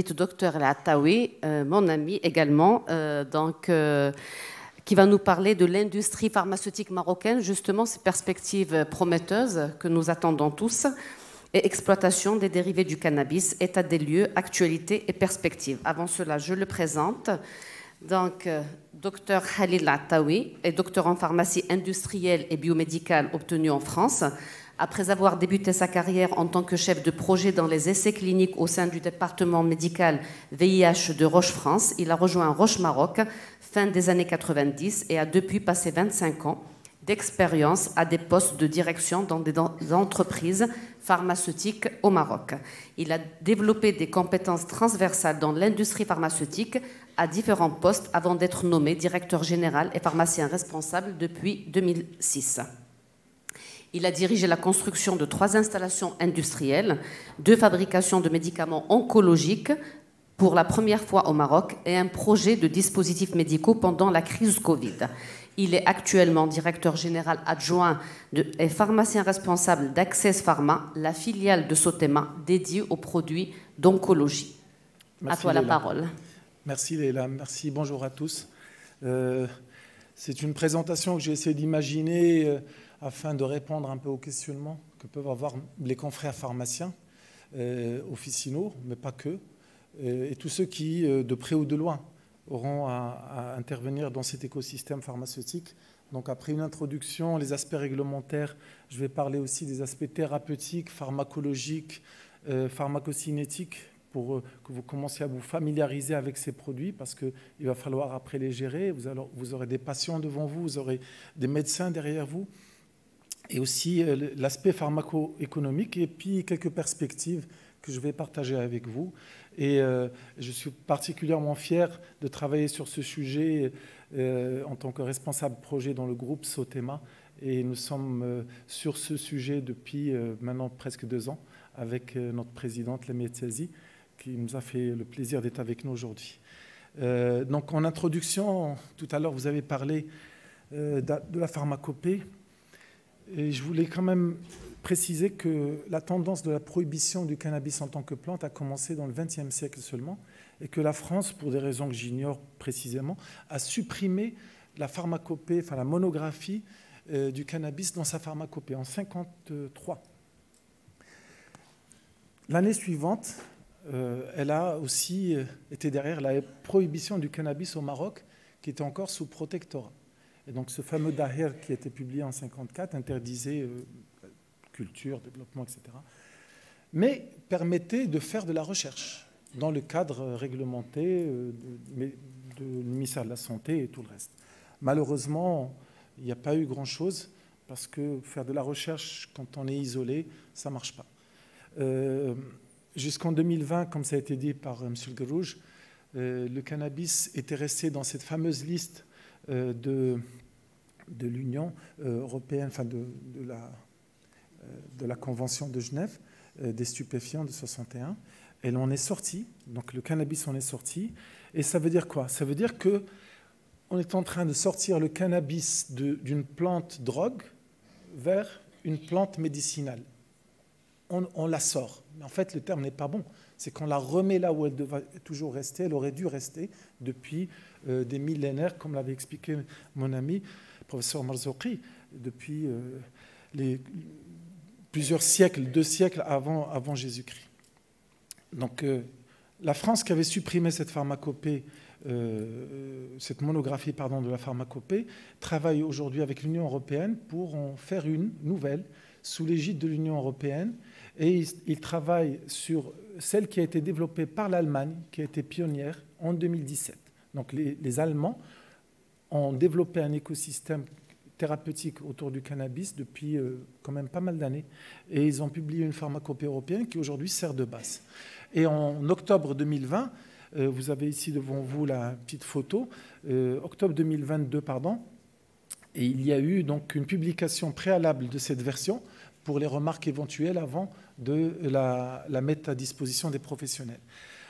j'invite docteur El Attaoui, euh, mon ami également, euh, donc, euh, qui va nous parler de l'industrie pharmaceutique marocaine, justement ces perspectives prometteuses que nous attendons tous, et exploitation des dérivés du cannabis, état des lieux, actualité et perspectives. Avant cela, je le présente. Donc, docteur Khalil Attaoui est docteur en pharmacie industrielle et biomédicale obtenu en France. Après avoir débuté sa carrière en tant que chef de projet dans les essais cliniques au sein du département médical VIH de Roche-France, il a rejoint Roche-Maroc fin des années 90 et a depuis passé 25 ans d'expérience à des postes de direction dans des entreprises pharmaceutiques au Maroc. Il a développé des compétences transversales dans l'industrie pharmaceutique à différents postes avant d'être nommé directeur général et pharmacien responsable depuis 2006. Il a dirigé la construction de trois installations industrielles, de fabrication de médicaments oncologiques pour la première fois au Maroc et un projet de dispositifs médicaux pendant la crise Covid. Il est actuellement directeur général adjoint et pharmacien responsable d'Access Pharma, la filiale de Sotema dédiée aux produits d'oncologie. À toi la parole. Merci Léla, merci, bonjour à tous. Euh, c'est une présentation que j'ai essayé d'imaginer. Euh, afin de répondre un peu aux questionnements que peuvent avoir les confrères pharmaciens, euh, officinaux, mais pas que, euh, et tous ceux qui, euh, de près ou de loin, auront à, intervenir dans cet écosystème pharmaceutique. Donc après une introduction, les aspects réglementaires, je vais parler aussi des aspects thérapeutiques, pharmacologiques, pharmacocinétiques, pour que vous commenciez à vous familiariser avec ces produits, parce qu'il va falloir après les gérer. Vous aurez des patients devant vous, vous aurez des médecins derrière vous et aussi euh, l'aspect pharmaco-économique et puis quelques perspectives que je vais partager avec vous. Et euh, je suis particulièrement fier de travailler sur ce sujet euh, en tant que responsable projet dans le groupe Sotema. Et nous sommes sur ce sujet depuis maintenant presque deux ans avec notre présidente, Lemie Tsezi, qui nous a fait le plaisir d'être avec nous aujourd'hui. donc en introduction, tout à l'heure, vous avez parlé de la pharmacopée. Et je voulais quand même préciser que la tendance de la prohibition du cannabis en tant que plante a commencé dans le XXe siècle seulement, et que la France, pour des raisons que j'ignore précisément, a supprimé la pharmacopée, enfin la monographie euh, du cannabis dans sa pharmacopée en 1953. L'année suivante, euh, elle a aussi euh, été derrière la prohibition du cannabis au Maroc, qui était encore sous protectorat. Et donc ce fameux Daher qui été publié en 1954 interdisait euh, culture, développement, etc. Mais permettait de faire de la recherche dans le cadre réglementé euh, de, ministère de la Santé et tout le reste. Malheureusement, il n'y a pas eu grand-chose parce que faire de la recherche quand on est isolé, ça ne marche pas. Euh, jusqu'en 2020, comme ça a été dit par M. Garouge, le cannabis était resté dans cette fameuse liste de de l'Union euh, européenne, enfin de, la, euh, de la Convention de Genève euh, des stupéfiants de 61. Et l'on est sorti, donc le cannabis en est sorti. Et ça veut dire quoi? Ça veut dire que on est en train de sortir le cannabis d'une plante drogue vers une plante médicinale. On, on, la sort. Mais en fait, le terme n'est pas bon. C'est qu'on la remet là où elle devait toujours rester. Elle aurait dû rester depuis des millénaires, comme l'avait expliqué mon ami professeur Marzouki depuis euh, plusieurs siècles, deux siècles avant, Jésus-Christ. Donc euh, la France qui avait supprimé cette pharmacopée, euh, cette monographie pardon, de la pharmacopée, travaille aujourd'hui avec l'Union européenne pour en faire une nouvelle sous l'égide de l'Union européenne. Et il, travaille sur celle qui a été développée par l'Allemagne, qui a été pionnière en 2017. Donc les, Allemands ont développé un écosystème thérapeutique autour du cannabis depuis euh, quand même pas mal d'années. Et ils ont publié une pharmacopée européenne qui aujourd'hui sert de base. Et en octobre 2020, euh, vous avez ici devant vous la petite photo, euh, octobre 2022, pardon, et il y a eu donc une publication préalable de cette version pour les remarques éventuelles avant de la, la mettre à disposition des professionnels.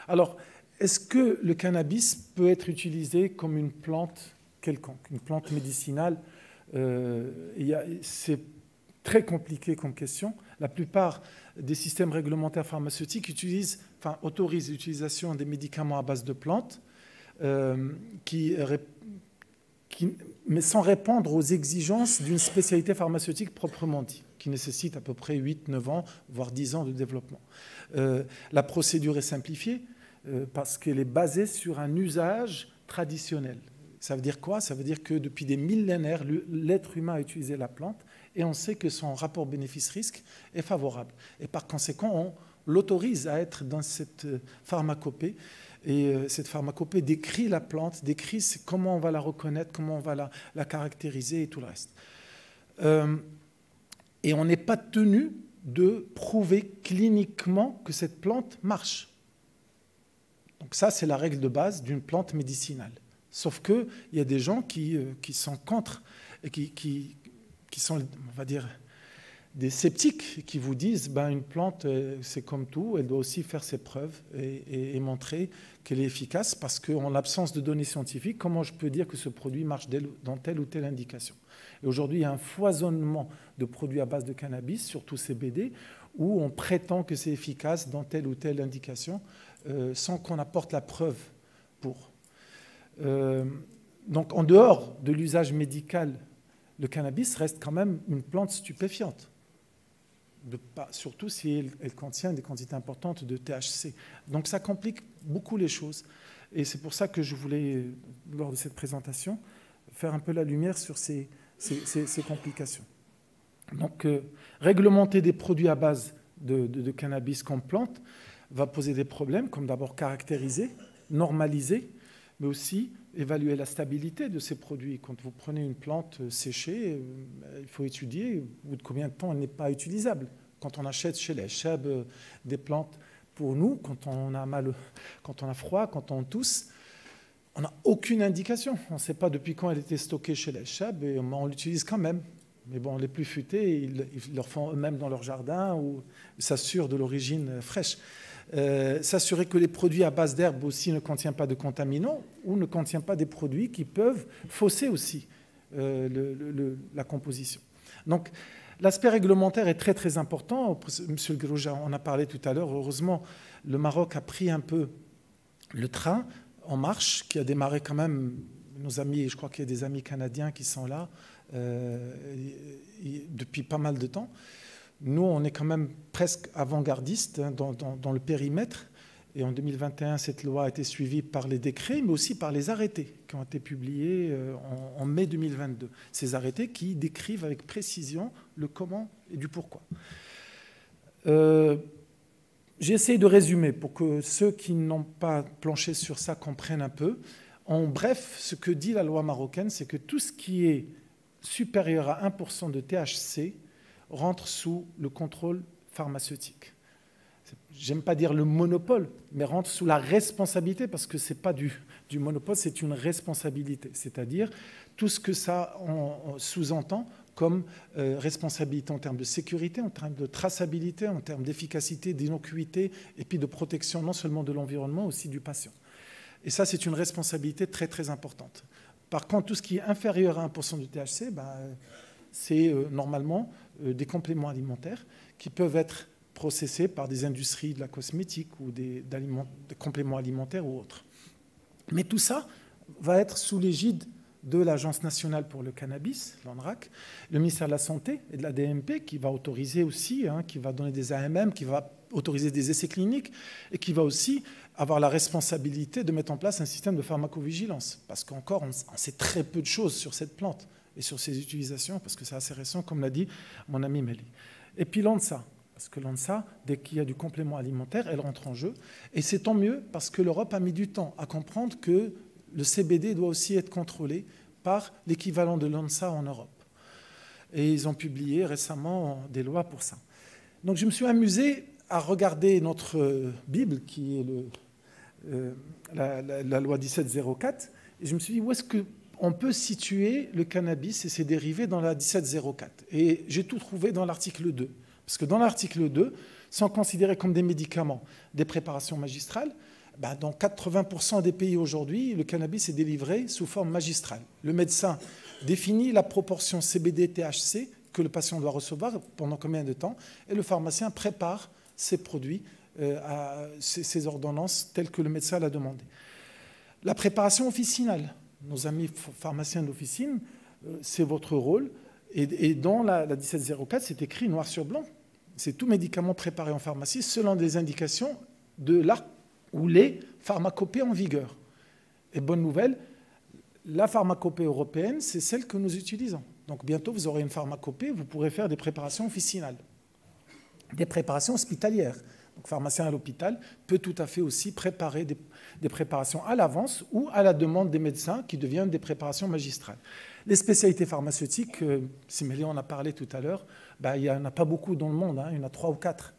Alors, est-ce que le cannabis peut être utilisé comme une plante quelconque, une plante médicinale. Euh, c'est très compliqué comme question. La plupart des systèmes réglementaires pharmaceutiques utilisent enfin, autorise l'utilisation des médicaments à base de plantes qui, mais sans répondre aux exigences d'une spécialité pharmaceutique proprement dit, qui nécessite à peu près 8-9 ans, voire 10 ans de développement. la procédure est simplifiée parce qu'elle est basée sur un usage traditionnel. Ça veut dire quoi? Ça veut dire que depuis des millénaires, l'être humain a utilisé la plante et on sait que son rapport bénéfice-risque est favorable. Et par conséquent, on l'autorise à être dans cette euh, pharmacopée. Et euh, cette pharmacopée décrit la plante, décrit comment on va la reconnaître, comment on va la, caractériser et tout le reste. Euh, et on n'est pas tenu de prouver cliniquement que cette plante marche. Donc ça, c'est la règle de base d'une plante médicinale. Sauf qu'il y a des gens qui, euh, qui sont contre et qui, qui, qui, sont, on va dire, des sceptiques qui vous disent ben, une plante, euh, c'est comme tout, elle doit aussi faire ses preuves et, montrer qu'elle est efficace parce qu'en l'absence de données scientifiques, comment je peux dire que ce produit marche dans telle ou telle indication? Et aujourd'hui, il y a un foisonnement de produits à base de cannabis, surtout CBD, où on prétend que c'est efficace dans telle ou telle indication euh, sans qu'on apporte la preuve pour. Euh, donc en dehors de l'usage médical, le cannabis reste quand même une plante stupéfiante, surtout si elle, contient des quantités importantes de THC. Donc ça complique beaucoup les choses. Et c'est pour ça que je voulais, lors de cette présentation, faire un peu la lumière sur ces, complications. Donc, euh, réglementer des produits à base de, de, cannabis comme plante va poser des problèmes, comme d'abord caractériser, normaliser, mais aussi évaluer la stabilité de ces produits. Quand vous prenez une plante euh, séchée, euh, il faut étudier de combien de temps elle n'est pas utilisable. Quand on achète chez les euh, des plantes pour nous, quand on a mal, quand on a froid, quand on tousse, on n'a aucune indication. On ne sait pas depuis quand elle était stockée chez les chèvres et on l'utilise quand même. Mais bon, les plus futés, ils, ils le font eux-mêmes dans leur jardin ou s'assurent de l'origine fraîche. Euh, s'assurer que les produits à base d'herbe aussi ne contiennent pas de contaminants ou ne contiennent pas des produits qui peuvent fausser aussi euh, la composition. Donc, l'aspect réglementaire est très très important. Monsieur le Grouja en a parlé tout à l'heure. Heureusement, le Maroc a pris un peu le train en marche, qui a démarré quand même. Nos amis, je crois qu'il y a des amis canadiens qui sont là euh, depuis pas mal de temps. Nous, on est quand même presque avant-gardiste hein, dans, le périmètre. Et en 2021, cette loi a été suivie par les décrets, mais aussi par les arrêtés qui ont été publiés euh, en, mai 2022. Ces arrêtés qui décrivent avec précision le comment et du pourquoi. Euh, J'essaie de résumer pour que ceux qui n'ont pas planché sur ça comprennent un peu. En bref, ce que dit la loi marocaine, c'est que tout ce qui est supérieur à 1% de THC rentre sous le contrôle pharmaceutique. J'aime pas dire le monopole, mais rentre sous la responsabilité, parce que ce n'est pas du, du monopole, c'est une responsabilité. C'est-à-dire tout ce que ça sous-entend comme euh, responsabilité en termes de sécurité, en termes de traçabilité, en termes d'efficacité, d'innocuité, et puis de protection non seulement de l'environnement, aussi du patient. Et ça, c'est une responsabilité très très importante. Par contre, tout ce qui est inférieur à 1% de THC, ben, c'est euh, normalement euh, des compléments alimentaires qui peuvent être processés par des industries de la cosmétique ou des, compléments alimentaires ou autres. Mais tout ça va être sous l'égide de l'Agence nationale pour le cannabis, l'ANRAC, le ministère de la Santé et de la DMP, qui va autoriser aussi, hein, qui va donner des AMM, qui va autoriser des essais cliniques et qui va aussi avoir la responsabilité de mettre en place un système de pharmacovigilance. Parce qu'encore, on sait très peu de choses sur cette plante et sur ses utilisations, parce que c'est assez récent, comme l'a dit mon ami Meli. Et puis l'ANSA, parce que l'ANSA, dès qu'il y a du complément alimentaire, elle rentre en jeu. Et c'est tant mieux, parce que l'Europe a mis du temps à comprendre que le CBD doit aussi être contrôlé par l'équivalent de l'ANSA en Europe. Et ils ont publié récemment des lois pour ça. Donc je me suis amusé à regarder notre Bible, qui est euh, la, la, loi 1704, et je me suis dit, où est-ce que on peut situer le cannabis et ses dérivés dans la 1704. Et j'ai tout trouvé dans l'article 2. Parce que dans l'article 2, sont considérés comme des médicaments, des préparations magistrales, ben, dans 80% des pays aujourd'hui, le cannabis est délivré sous forme magistrale. Le médecin définit la proportion CBD-THC que le patient doit recevoir pendant combien de temps, et le pharmacien prépare ces produits à ces, ordonnances telles que le médecin l'a demandé. La préparation officinale. Nos amis pharmaciens d'officine, c'est votre rôle. Et, dans la, la 1704, c'est écrit noir sur blanc. C'est tout médicament préparé en pharmacie selon des indications de la ou les pharmacopées en vigueur. Et bonne nouvelle, la pharmacopée européenne, c'est celle que nous utilisons. Donc bientôt, vous aurez une pharmacopée, vous pourrez faire des préparations officinales, des préparations hospitalières. Pharmacien à l'hôpital peut tout à fait aussi préparer des, préparations à l'avance ou à la demande des médecins qui deviennent des préparations magistrales. Les spécialités pharmaceutiques, euh, Simélie en a parlé tout à l'heure, bah, il n'y en a pas beaucoup dans le monde, hein, il y en a trois ou quatre.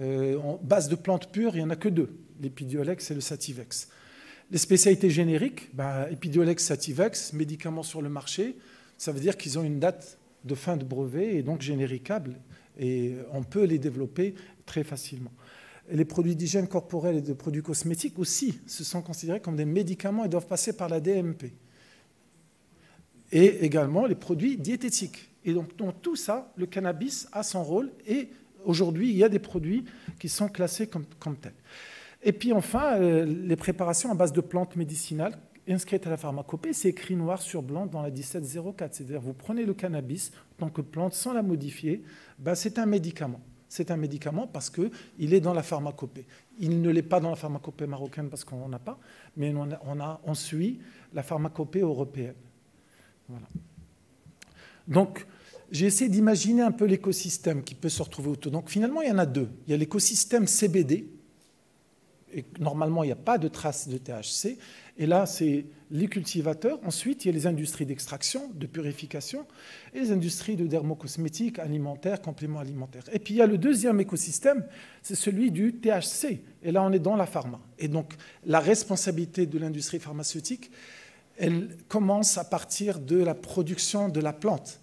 Euh, en base de plantes pures, il n'y en a que deux, l'épidiolex et le sativex. Les spécialités génériques, bah, épidiolex, sativex, médicaments sur le marché, ça veut dire qu'ils ont une date de fin de brevet et donc généricables, et on peut les développer très facilement. Les produits d'hygiène corporelle et de produits cosmétiques aussi se sont considérés comme des médicaments et doivent passer par la DMP. Et également les produits diététiques. Et donc dans tout ça, le cannabis a son rôle et aujourd'hui, il y a des produits qui sont classés comme, tels. Et puis enfin, euh, les préparations à base de plantes médicinales inscrites à la pharmacopée, c'est écrit noir sur blanc dans la 1704. C'est-à-dire, vous prenez le cannabis en tant que plante sans la modifier, ben, c'est un médicament. C'est un médicament parce qu'il est dans la pharmacopée. Il ne l'est pas dans la pharmacopée marocaine parce qu'on n'en a pas, mais on, suit la pharmacopée européenne. Donc, j'ai essayé d'imaginer un peu l'écosystème qui peut se retrouver autour. Donc, finalement, il y en a deux. Il y a l'écosystème CBD, et normalement, il n'y a pas de traces de THC. Et là, c'est les cultivateurs. Ensuite, il y a les industries d'extraction, de purification, et les industries de dermocosmétiques, alimentaires, compléments alimentaires. Et puis, il y a le deuxième écosystème, c'est celui du THC. Et là, on est dans la pharma. Et donc, la responsabilité de l'industrie pharmaceutique, elle commence à partir de la production de la plante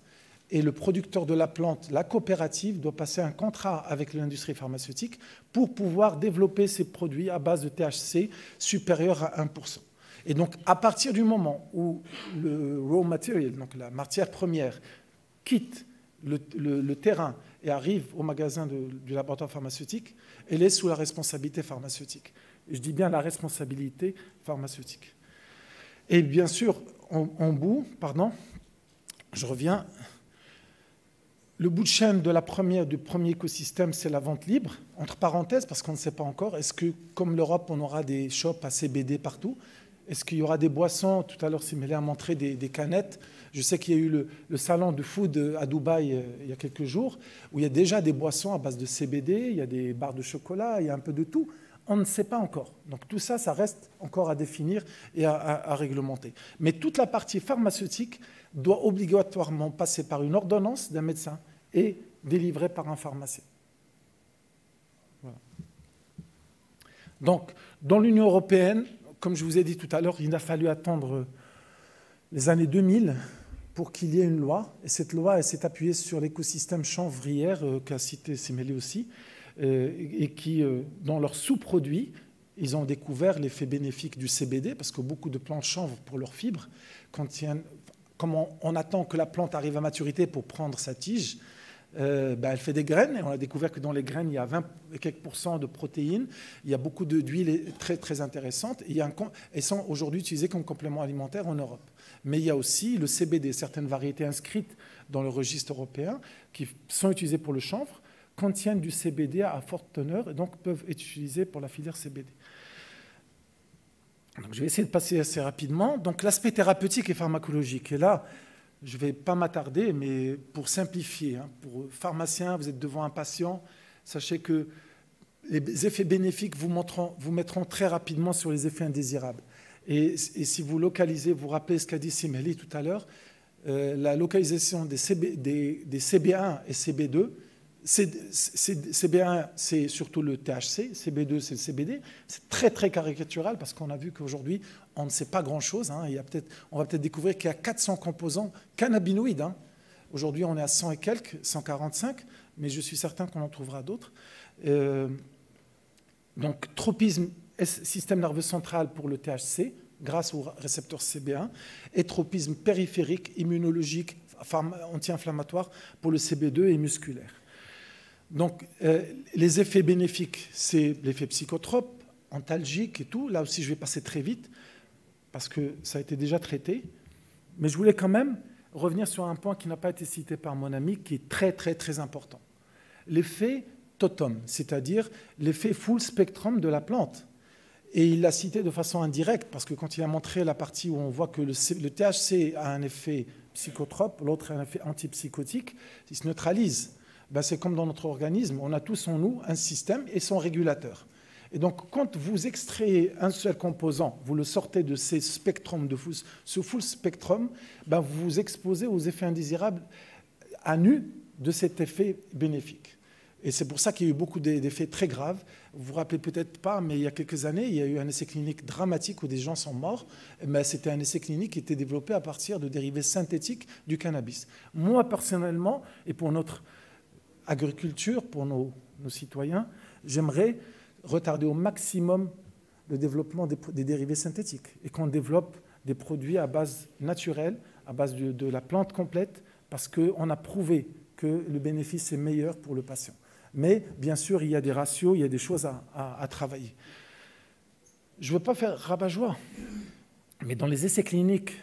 et le producteur de la plante, la coopérative, doit passer un contrat avec l'industrie pharmaceutique pour pouvoir développer ces produits à base de THC supérieur à 1%. Et donc, à partir du moment où le raw material, donc la matière première, quitte le, terrain et arrive au magasin du laboratoire pharmaceutique, elle est sous la responsabilité pharmaceutique. Je dis bien la responsabilité pharmaceutique. Et bien sûr, en, en bout, pardon, je reviens le bout de chaîne de la première, du premier écosystème, c'est la vente libre. Entre parenthèses, parce qu'on ne sait pas encore, est-ce que, comme l'Europe, on aura des shops à CBD partout Est-ce qu'il y aura des boissons? Tout à l'heure, Simélie a montré des, canettes. Je sais qu'il y a eu le, salon de food à Dubaï euh, il y a quelques jours, où il y a déjà des boissons à base de CBD, il y a des barres de chocolat, il y a un peu de tout. On ne sait pas encore. Donc tout ça, ça reste encore à définir et à réglementer. Mais toute la partie pharmaceutique doit obligatoirement passer par une ordonnance d'un médecin et délivré par un pharmacien. Donc, dans l'Union européenne, comme je vous ai dit tout à l'heure, il a fallu attendre les années 2000 pour qu'il y ait une loi. Et cette loi s'est appuyée sur l'écosystème chanvrière, euh, qu'a cité Sémélé aussi, euh, et qui, euh, dans leurs sous-produits, ils ont découvert l'effet bénéfique du CBD, parce que beaucoup de plantes chanvre, pour leurs fibres, contiennent, on attend que la plante arrive à maturité pour prendre sa tige, euh, ben, elle fait des graines et on a découvert que dans les graines il y a 20 et quelques pourcents de protéines, il y a beaucoup d'huiles très très intéressantes et sont aujourd'hui utilisées comme complément alimentaire en Europe. Mais il y a aussi le CBD, certaines variétés inscrites dans le registre européen qui sont utilisées pour le chanvre contiennent du CBD à forte teneur et donc peuvent être utilisées pour la filière CBD. Donc, je vais essayer de passer assez rapidement. Donc l'aspect thérapeutique et pharmacologique. Et là, je ne vais pas m'attarder, mais pour simplifier, hein, pour pharmacien, vous êtes devant un patient, sachez que les effets bénéfiques vous, mettront très rapidement sur les effets indésirables. Et, si vous localisez, vous rappelez ce qu'a dit Simélie tout à l'heure, euh, la localisation des, CB1 et CB2 CB1, c'est surtout le THC, CB2, c'est le CBD. C'est très, très caricatural parce qu'on a vu qu'aujourd'hui, on ne sait pas grand-chose. Hein. on va peut-être découvrir qu'il y a 400 composants cannabinoïdes. Hein. Aujourd'hui, on est à 100 et quelques, 145, mais je suis certain qu'on en trouvera d'autres. Euh, donc, tropisme, système nerveux central pour le THC, grâce au récepteur CB1, et tropisme périphérique, immunologique, anti-inflammatoire pour le CB2 et musculaire. Donc, euh, les effets bénéfiques, c'est l'effet psychotrope, antalgique et tout. Là aussi, je vais passer très vite parce que ça a été déjà traité. Mais je voulais quand même revenir sur un point qui n'a pas été cité par mon ami, qui est très, très, très important. L'effet totum, c'est-à-dire l'effet full spectrum de la plante. Et il l'a cité de façon indirecte, parce que quand il a montré la partie où on voit que le, THC a un effet psychotrope, l'autre a un effet antipsychotique, il se neutralise. Ben, c'est comme dans notre organisme, on a tous en nous un système et son régulateur. Et donc, quand vous extrayez un seul composant, vous le sortez de ces spectrums, de ce full spectrum, ben vous vous exposez aux effets indésirables à nu de cet effet bénéfique. Et c'est pour ça qu'il y a eu beaucoup d'effets très graves. Vous vous rappelez peut-être pas, mais il y a quelques années, il y a eu un essai clinique dramatique où des gens sont morts. Mais c'était un essai clinique qui était développé à partir de dérivés synthétiques du cannabis. Moi, personnellement, et pour notre agriculture, pour nos, citoyens, j'aimerais retarder au maximum le développement des, dérivés synthétiques et qu'on développe des produits à base naturelle, à base de, la plante complète, parce qu'on a prouvé que le bénéfice est meilleur pour le patient. Mais bien sûr, il y a des ratios, il y a des choses à, travailler. Je ne veux pas faire rabat-joie, mais dans les essais cliniques,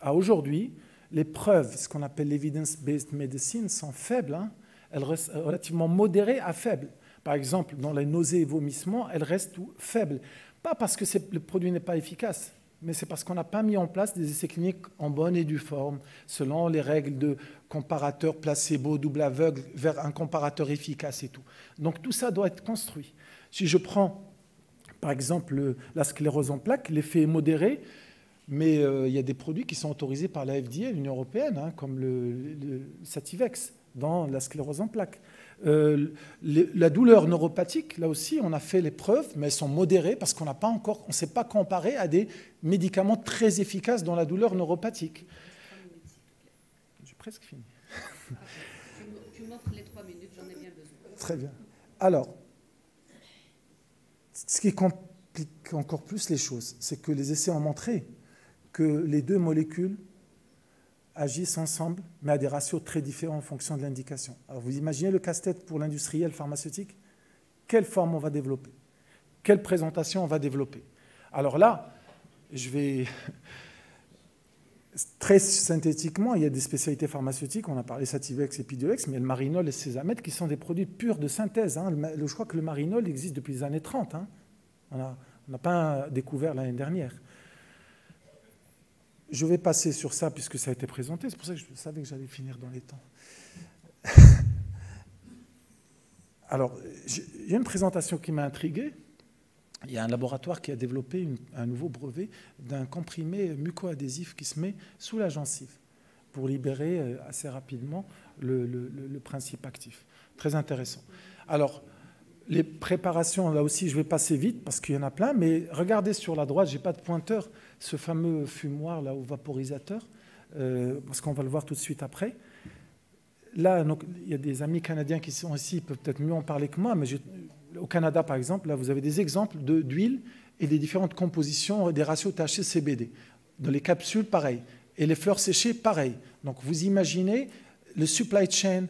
à aujourd'hui, les preuves, ce qu'on appelle l'evidence-based medicine, sont faibles. Hein. Elles restent relativement modérées à faibles. Par exemple, dans les nausées et vomissements, elles restent faibles. Pas parce que le produit n'est pas efficace, mais c'est parce qu'on n'a pas mis en place des essais cliniques en bonne et due forme, selon les règles de comparateur placebo, double aveugle, vers un comparateur efficace et tout. Donc tout ça doit être construit. Si je prends, par exemple, la sclérose en plaques, l'effet est modéré, mais euh, il y a des produits qui sont autorisés par la FDA, l'Union européenne, hein, comme le, le Sativex, dans la sclérose en plaques. Euh, la douleur neuropathique, là aussi, on a fait les preuves, mais elles sont modérées parce qu'on n'a pas encore, on ne s'est pas comparé à des médicaments très efficaces dans la douleur neuropathique. J'ai presque fini. Tu montres les trois minutes, j'en ai bien besoin. Très bien. Alors, ce qui complique encore plus les choses, c'est que les essais ont montré que les deux molécules agissent ensemble, mais à des ratios très différents en fonction de l'indication. Alors vous imaginez le casse-tête pour l'industriel pharmaceutique? Quelle forme on va développer? Quelle présentation on va développer? Alors là, je vais... Très synthétiquement, il y a des spécialités pharmaceutiques, on a parlé Sativex et Pidiolex, mais le marinol et Césamètre qui sont des produits purs de synthèse. Hein. Je crois que le marinol existe depuis les années 30. Hein. On n'a pas découvert l'année dernière. Je vais passer sur ça puisque ça a été présenté. C'est pour ça que je savais que j'allais finir dans les temps. Alors, il y a une présentation qui m'a intrigué. Il y a un laboratoire qui a développé un nouveau brevet d'un comprimé mucoadhésif qui se met sous la gencive pour libérer euh, assez rapidement le, le principe actif. Très intéressant. Alors, les préparations, là aussi, je vais passer vite parce qu'il y en a plein, mais regardez sur la droite, je n'ai pas de pointeur, ce fameux fumoir là au vaporisateur, euh, parce qu'on va le voir tout de suite après. Là, il y a des amis canadiens qui sont ici, ils peuvent peut-être mieux en parler que moi, mais au Canada, par exemple, là, vous avez des exemples d'huile et des différentes compositions des ratios THC-CBD. Dans les capsules, pareil. Et les fleurs séchées, pareil. Donc, vous imaginez le supply chain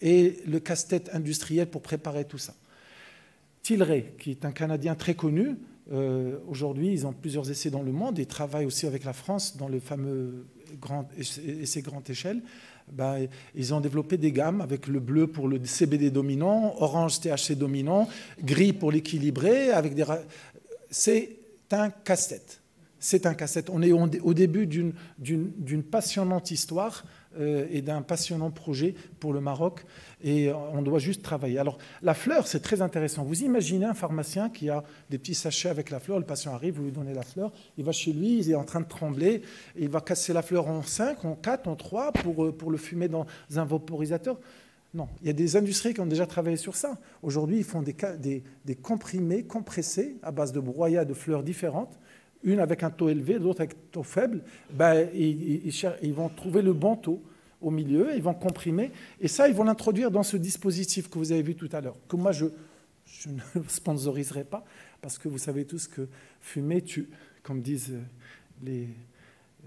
et le casse-tête industriel pour préparer tout ça. Tilray, qui est un Canadien très connu. Euh, aujourd'hui, ils ont plusieurs essais dans le monde et travaillent aussi avec la France dans le fameux grand, essai grande échelle. Ben, ils ont développé des gammes avec le bleu pour le CBD dominant, orange THC dominant, gris pour l'équilibré. Avec des... C'est un casse-tête. C'est un casse-tête. On est au début d'une passionnante histoire et d'un passionnant projet pour le Maroc et on doit juste travailler. Alors la fleur, c'est très intéressant. Vous imaginez un pharmacien qui a des petits sachets avec la fleur, le patient arrive, vous lui donnez la fleur, il va chez lui, il est en train de trembler, il va casser la fleur en 5, en 4, en 3 pour, euh, pour le fumer dans un vaporisateur. Non, il y a des industries qui ont déjà travaillé sur ça. Aujourd'hui, ils font des, des, des, comprimés compressés à base de broyats de fleurs différentes, une avec un taux élevé, l'autre avec un taux faible. Ben, ils, ils vont trouver le bon taux au milieu, ils vont comprimer, et ça, ils vont l'introduire dans ce dispositif que vous avez vu tout à l'heure, que moi, je, ne sponsoriserai pas, parce que vous savez tous que fumer tue, comme disent les,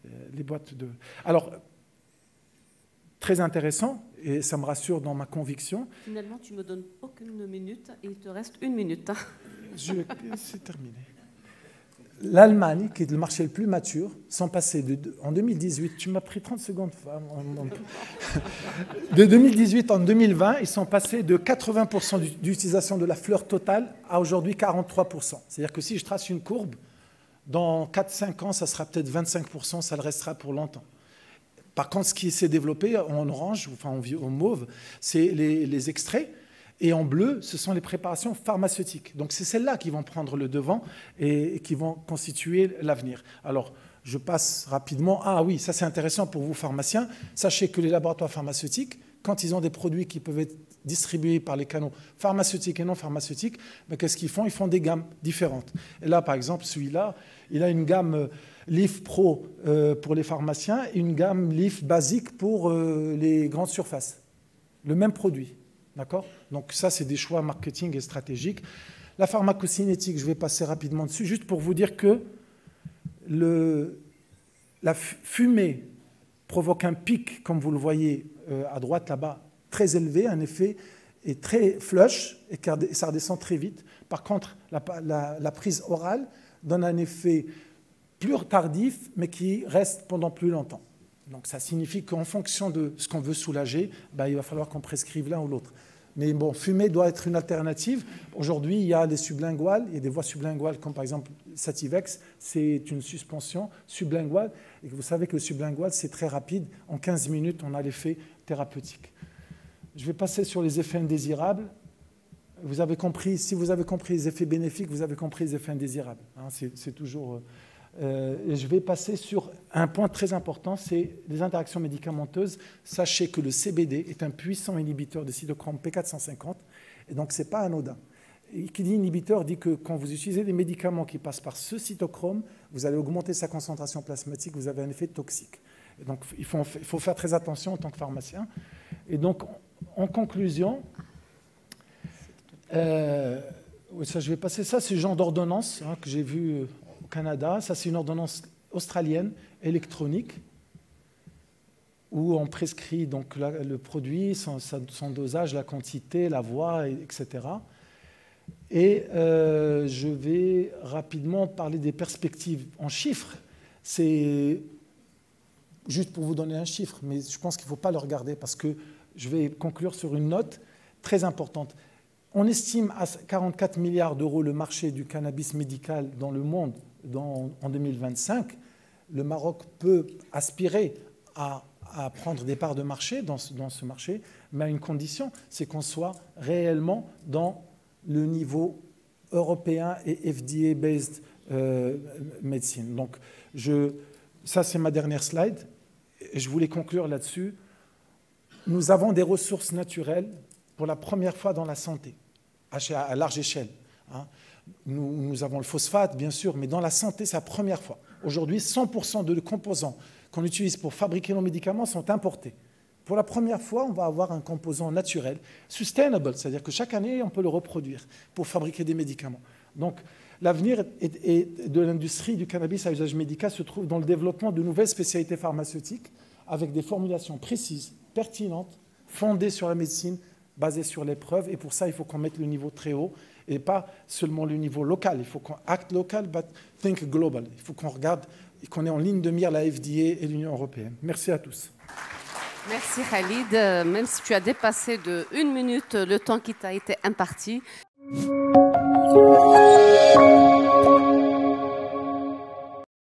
euh, les boîtes de... Alors, très intéressant et ça me rassure dans ma conviction. Finalement, tu me donnes aucune minute et il te reste une minute. C'est terminé. L'Allemagne, qui est le marché le plus mature, sont passés de, en 2018, tu m'as pris 30 secondes, de 2018 en 2020, ils sont passés de 80% d'utilisation de la fleur totale à aujourd'hui 43%. C'est-à-dire que si je trace une courbe, dans 4-5 ans, ça sera peut-être 25%, ça le restera pour longtemps. Par contre, ce qui s'est développé en orange, enfin en mauve, c'est les, extraits. Et en bleu, ce sont les préparations pharmaceutiques. Donc c'est celles-là qui vont prendre le devant et qui vont constituer l'avenir. Alors, je passe rapidement. Ah oui, ça c'est intéressant pour vous pharmaciens. Sachez que les laboratoires pharmaceutiques, quand ils ont des produits qui peuvent être distribués par les canaux pharmaceutiques et non pharmaceutiques, ben, qu'est-ce qu'ils font? Ils font des gammes différentes. Et là, par exemple, celui-là, il a une gamme euh, Leaf Pro euh, pour les pharmaciens et une gamme Leaf basique pour euh, les grandes surfaces. Le même produit. D'accord? Donc ça, c'est des choix marketing et stratégiques. La pharmacocinétique, je vais passer rapidement dessus, juste pour vous dire que le, la fumée provoque un pic, comme vous le voyez euh, à droite là-bas, très élevé, un effet est très flush et ça redescend très vite. Par contre, la, prise orale donne un effet plus tardif, mais qui reste pendant plus longtemps. Donc ça signifie qu'en fonction de ce qu'on veut soulager, ben, il va falloir qu'on prescrive l'un ou l'autre. Mais bon, fumer doit être une alternative. Aujourd'hui, il y a les sublinguales, il y a des voies sublinguales comme par exemple Sativex, c'est une suspension sublinguale. Et vous savez que le sublingual, c'est très rapide. En 15 minutes, on a l'effet thérapeutique. Je vais passer sur les effets indésirables. Vous avez compris, si vous avez compris les effets bénéfiques, vous avez compris les effets indésirables. Hein, c'est toujours... Euh, je vais passer sur un point très important, c'est les interactions médicamenteuses. Sachez que le CBD est un puissant inhibiteur de cytochrome P450, et donc ce n'est pas anodin. Et qui dit inhibiteur dit que quand vous utilisez des médicaments qui passent par ce cytochrome, vous allez augmenter sa concentration plasmatique, vous avez un effet toxique. Donc il faut, il faut, faire très attention en tant que pharmacien. Et donc, en conclusion, euh, ça, je vais passer ça, c'est le genre d'ordonnance hein, que j'ai vu euh, Canada. Ça, c'est une ordonnance australienne électronique où on prescrit donc le produit, son, dosage, la quantité, la voie, etc. Et euh, je vais rapidement parler des perspectives en chiffres. C'est juste pour vous donner un chiffre, mais je pense qu'il ne faut pas le regarder parce que je vais conclure sur une note très importante. On estime à 44 milliards d'euros le marché du cannabis médical dans le monde en 2025, le Maroc peut aspirer à, prendre des parts de marché dans ce, marché, mais à une condition, c'est qu'on soit réellement dans le niveau européen et FDA-based euh, médecine. Donc, ça, c'est ma dernière slide. Je voulais conclure là-dessus. Nous avons des ressources naturelles pour la première fois dans la santé, à, large échelle. Hein. Nous, avons le phosphate, bien sûr, mais dans la santé, c'est la première fois. Aujourd'hui, 100% de composants qu'on utilise pour fabriquer nos médicaments sont importés. Pour la première fois, on va avoir un composant naturel, sustainable, c'est-à-dire que chaque année, on peut le reproduire pour fabriquer des médicaments. Donc, l'avenir de l'industrie du cannabis à usage médical se trouve dans le développement de nouvelles spécialités pharmaceutiques avec des formulations précises, pertinentes, fondées sur la médecine, basées sur les preuves. Et pour ça, il faut qu'on mette le niveau très haut et pas seulement le niveau local. Il faut qu'on acte local, but think global. Il faut qu'on regarde et qu'on ait en ligne de mire la FDA et l'Union européenne. Merci à tous. Merci Khalid. Euh, même si tu as dépassé de une minute le temps qui t'a été imparti.